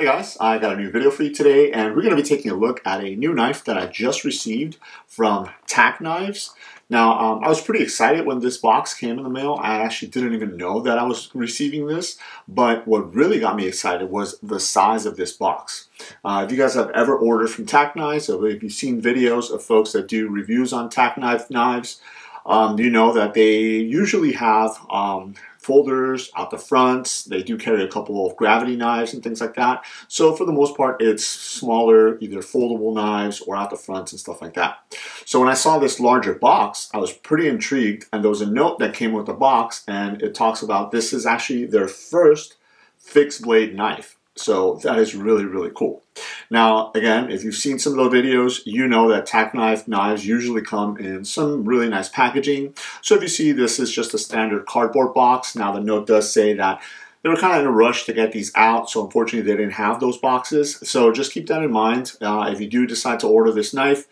Hey guys, I got a new video for you today and we're going to be taking a look at a new knife that I just received from TacKnives. Now, um, I was pretty excited when this box came in the mail. I actually didn't even know that I was receiving this, but what really got me excited was the size of this box. Uh, if you guys have ever ordered from TacKnives, or if you've seen videos of folks that do reviews on TacKnife knives, um, you know that they usually have um, folders out the front. They do carry a couple of gravity knives and things like that. So for the most part, it's smaller, either foldable knives or out the front and stuff like that. So when I saw this larger box, I was pretty intrigued. And there was a note that came with the box and it talks about this is actually their first fixed blade knife. So that is really, really cool. Now, again, if you've seen some of the videos, you know that TacKnife knives usually come in some really nice packaging. So if you see this is just a standard cardboard box, now the note does say that they were kind of in a rush to get these out, so unfortunately they didn't have those boxes. So just keep that in mind. Uh, if you do decide to order this knife,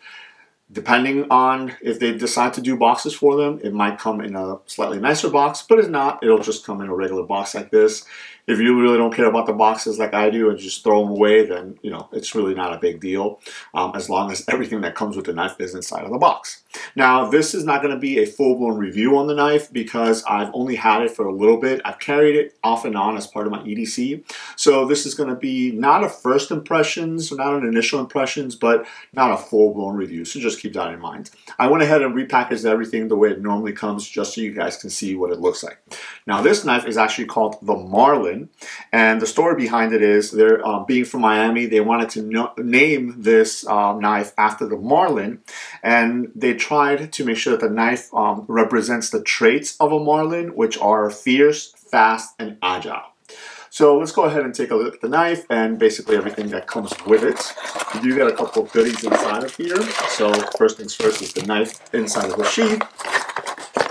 depending on if they decide to do boxes for them, it might come in a slightly nicer box, but if not, it'll just come in a regular box like this if you really don't care about the boxes like I do and just throw them away, then you know it's really not a big deal um, as long as everything that comes with the knife is inside of the box. Now this is not going to be a full-blown review on the knife because I've only had it for a little bit. I've carried it off and on as part of my EDC. So this is going to be not a first impressions, not an initial impressions, but not a full-blown review. So just keep that in mind. I went ahead and repackaged everything the way it normally comes just so you guys can see what it looks like. Now this knife is actually called the Marlin and the story behind it is they're um, being from Miami, they wanted to no name this um, knife after the Marlin, and they tried to make sure that the knife um, represents the traits of a Marlin, which are fierce, fast, and agile. So let's go ahead and take a look at the knife and basically everything that comes with it. You do get a couple of goodies inside of here. So first things first is the knife inside of the sheath.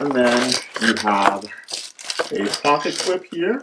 And then you have a pocket clip here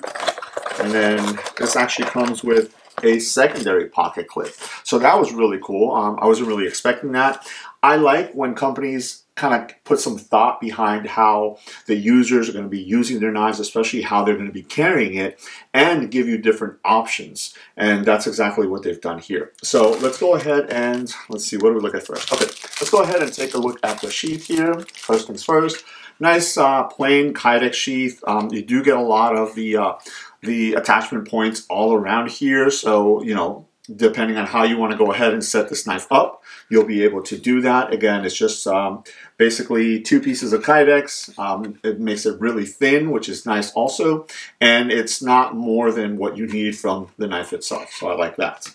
and then this actually comes with a secondary pocket clip. So that was really cool. Um, I wasn't really expecting that. I like when companies kind of put some thought behind how the users are going to be using their knives, especially how they're going to be carrying it, and give you different options. And that's exactly what they've done here. So let's go ahead and let's see, what do we look at first? Okay, let's go ahead and take a look at the sheath here. First things first, nice uh, plain Kydex sheath. Um, you do get a lot of the uh, the attachment points all around here. So, you know, depending on how you want to go ahead and set this knife up, you'll be able to do that. Again, it's just um, basically two pieces of Kydex. Um, it makes it really thin, which is nice also. And it's not more than what you need from the knife itself. So I like that.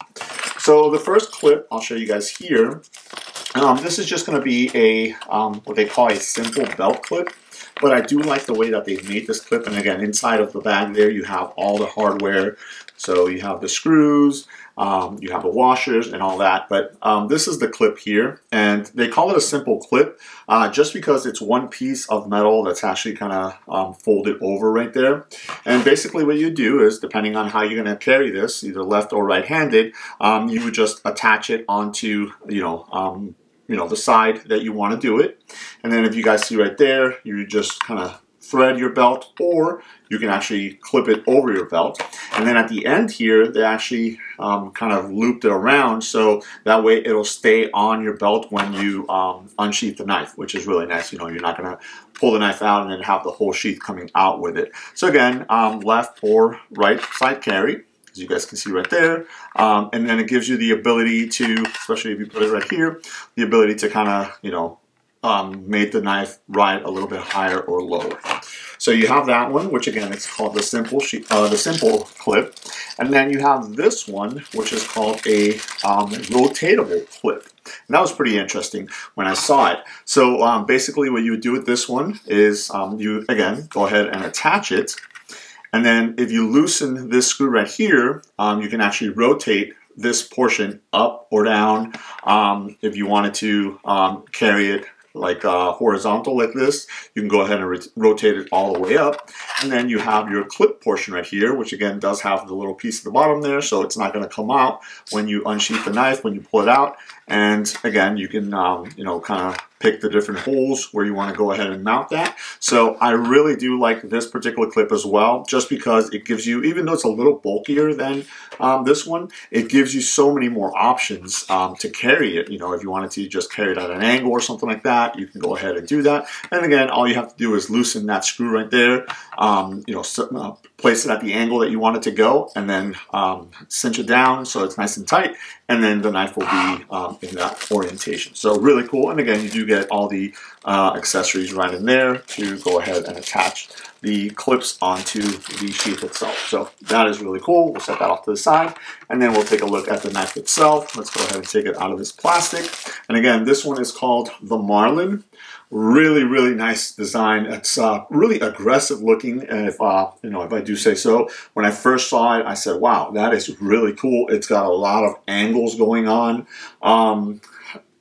So the first clip I'll show you guys here. Um, this is just going to be a um, what they call a simple belt clip. But I do like the way that they've made this clip. And again, inside of the bag there, you have all the hardware. So you have the screws, um, you have the washers and all that. But um, this is the clip here. And they call it a simple clip uh, just because it's one piece of metal that's actually kind of um, folded over right there. And basically what you do is, depending on how you're going to carry this, either left or right-handed, um, you would just attach it onto, you know, um, you know, the side that you want to do it. And then if you guys see right there, you just kind of thread your belt or you can actually clip it over your belt. And then at the end here, they actually um, kind of looped it around so that way it'll stay on your belt when you um, unsheath the knife, which is really nice. You know, you're not going to pull the knife out and then have the whole sheath coming out with it. So again, um, left or right side carry as you guys can see right there. Um, and then it gives you the ability to, especially if you put it right here, the ability to kind of, you know, um, make the knife ride a little bit higher or lower. So you have that one, which again it's called the simple sheet, uh, the simple clip, and then you have this one, which is called a um, rotatable clip. And that was pretty interesting when I saw it. So um, basically, what you would do with this one is um, you again go ahead and attach it and then if you loosen this screw right here, um, you can actually rotate this portion up or down. Um, if you wanted to um, carry it like uh, horizontal like this, you can go ahead and rotate it all the way up. And then you have your clip portion right here, which again does have the little piece at the bottom there, so it's not going to come out when you unsheath the knife, when you pull it out. And again, you can, um, you know, kind of pick the different holes where you want to go ahead and mount that. So I really do like this particular clip as well, just because it gives you, even though it's a little bulkier than um, this one, it gives you so many more options um, to carry it. You know, if you wanted to just carry it at an angle or something like that, you can go ahead and do that. And again, all you have to do is loosen that screw right there, um, you know, uh, place it at the angle that you want it to go, and then um, cinch it down so it's nice and tight, and then the knife will be um, in that orientation. So really cool. And again, you do get all the uh, accessories right in there to go ahead and attach the clips onto the sheath itself. So that is really cool. We'll set that off to the side and then we'll take a look at the knife itself. Let's go ahead and take it out of this plastic. And again, this one is called the Marlin. Really, really nice design. It's uh, really aggressive looking, if uh, you know, if I do say so. When I first saw it, I said, "Wow, that is really cool." It's got a lot of angles going on. Um,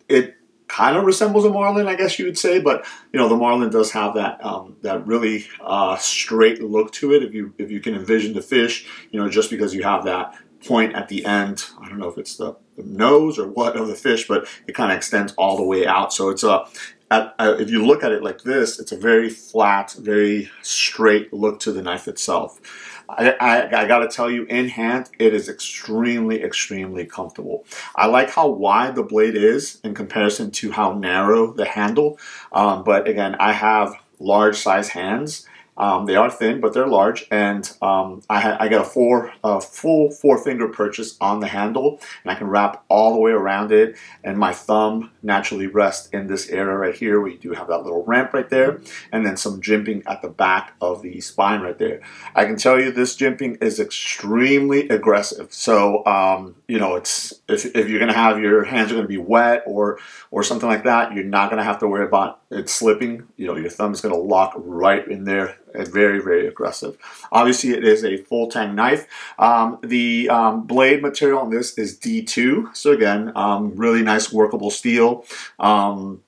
it kind of resembles a marlin, I guess you would say, but you know the marlin does have that um, that really uh, straight look to it. If you if you can envision the fish, you know, just because you have that point at the end, I don't know if it's the, the nose or what of the fish, but it kind of extends all the way out. So it's a at, uh, if you look at it like this, it's a very flat, very straight look to the knife itself. I, I, I got to tell you, in hand, it is extremely, extremely comfortable. I like how wide the blade is in comparison to how narrow the handle. Um, but again, I have large size hands um, they are thin, but they're large, and um, I, I, got a four, a full four finger purchase on the handle, and I can wrap all the way around it, and my thumb naturally rests in this area right here where you do have that little ramp right there, and then some jimping at the back of the spine right there. I can tell you this jimping is extremely aggressive, so um, you know it's if, if you're gonna have your hands are gonna be wet or or something like that, you're not gonna have to worry about it slipping. You know your thumb is gonna lock right in there and very, very aggressive. Obviously, it is a full tang knife. Um, the um, blade material on this is D2. So again, um, really nice workable steel. Um,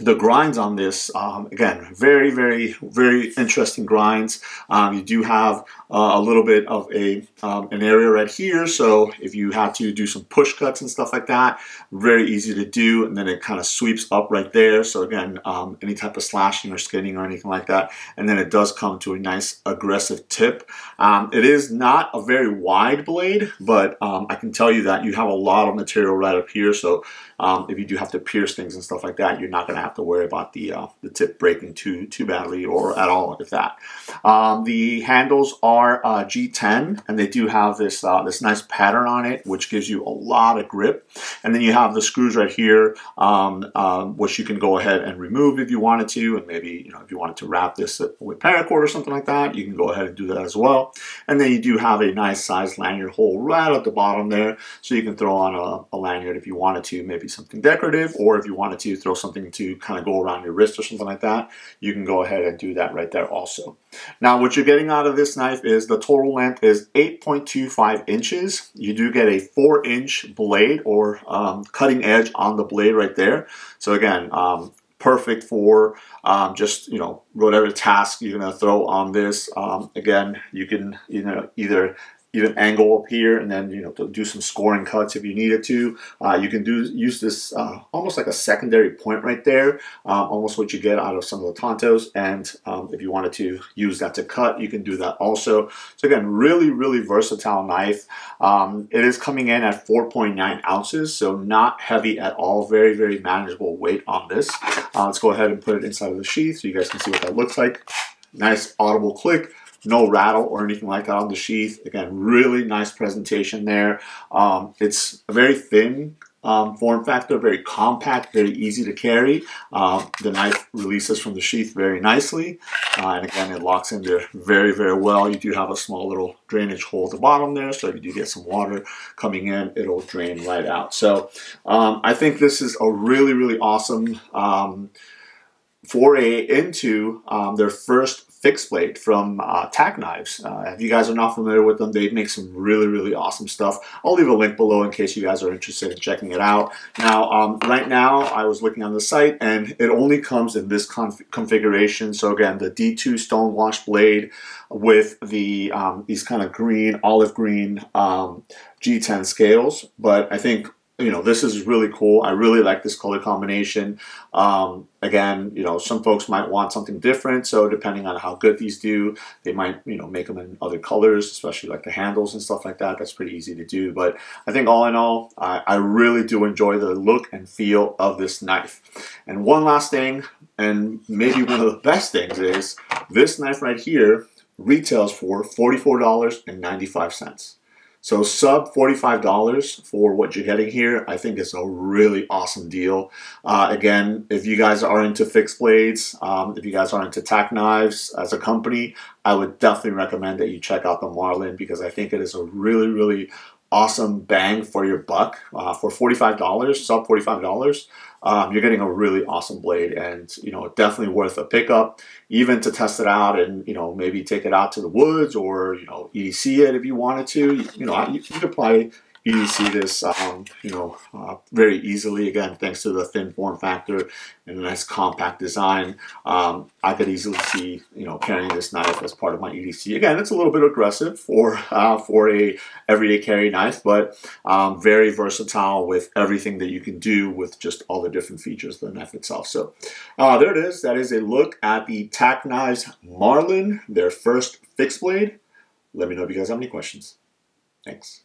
the grinds on this, um, again, very, very, very interesting grinds. Um, you do have uh, a little bit of a um, an area right here, so if you have to do some push cuts and stuff like that, very easy to do, and then it kind of sweeps up right there. So again, um, any type of slashing or skinning or anything like that, and then it does come to a nice aggressive tip. Um, it is not a very wide blade, but um, I can tell you that you have a lot of material right up here, so um, if you do have to pierce things and stuff like that, you're not going to have to worry about the uh, the tip breaking too too badly or at all with that. Um, the handles are uh, G10, and they do have this uh, this nice pattern on it, which gives you a lot of grip. And then you have the screws right here, um, um which you can go ahead and remove if you wanted to, and maybe you know if you wanted to wrap this with paracord or something like that, you can go ahead and do that as well. And then you do have a nice size lanyard hole right at the bottom there, so you can throw on a, a lanyard if you wanted to, maybe something decorative, or if you wanted to throw something to kind of go around your wrist or something like that, you can go ahead and do that right there also. Now, what you're getting out of this knife is the total length is 8.25 inches. You do get a 4 inch blade or um, cutting edge on the blade right there. So again, um, perfect for um, just you know whatever task you're gonna throw on this. Um, again, you can you know either even angle up here and then you know to do some scoring cuts if you needed to. Uh, you can do use this uh, almost like a secondary point right there, um, almost what you get out of some of the Tantos. And um, if you wanted to use that to cut, you can do that also. So again, really, really versatile knife. Um, it is coming in at 4.9 ounces, so not heavy at all. Very, very manageable weight on this. Uh, let's go ahead and put it inside of the sheath so you guys can see what that looks like. Nice audible click no rattle or anything like that on the sheath. Again, really nice presentation there. Um, it's a very thin um, form factor, very compact, very easy to carry. Um, the knife releases from the sheath very nicely. Uh, and again, it locks in there very, very well. You do have a small little drainage hole at the bottom there. So if you do get some water coming in, it'll drain right out. So um, I think this is a really, really awesome um, foray into um, their first fixed blade from uh, TacKnives. Uh, if you guys are not familiar with them, they make some really, really awesome stuff. I'll leave a link below in case you guys are interested in checking it out. Now, um, right now, I was looking on the site and it only comes in this conf configuration. So again, the D2 stone wash blade with the um, these kind of green, olive green um, G10 scales. But I think you know, this is really cool. I really like this color combination. Um, again, you know, some folks might want something different. So depending on how good these do, they might, you know, make them in other colors, especially like the handles and stuff like that. That's pretty easy to do. But I think all in all, I, I really do enjoy the look and feel of this knife. And one last thing, and maybe one of the best things is this knife right here retails for $44.95. So sub $45 for what you're getting here, I think is a really awesome deal. Uh, again, if you guys are into fixed blades, um, if you guys are into TacKnives as a company, I would definitely recommend that you check out the Marlin because I think it is a really, really awesome bang for your buck. Uh, for $45, sub $45, um, you're getting a really awesome blade and, you know, definitely worth a pickup, even to test it out and, you know, maybe take it out to the woods or, you know, EDC it if you wanted to. You, you know, you, you could probably you see this, um, you know, uh, very easily. Again, thanks to the thin form factor and a nice compact design, um, I could easily see, you know, carrying this knife as part of my EDC. Again, it's a little bit aggressive for uh, for a everyday carry knife, but um, very versatile with everything that you can do with just all the different features of the knife itself. So uh, there it is. That is a look at the TacKnives Marlin, their first fixed blade. Let me know if you guys have any questions. Thanks.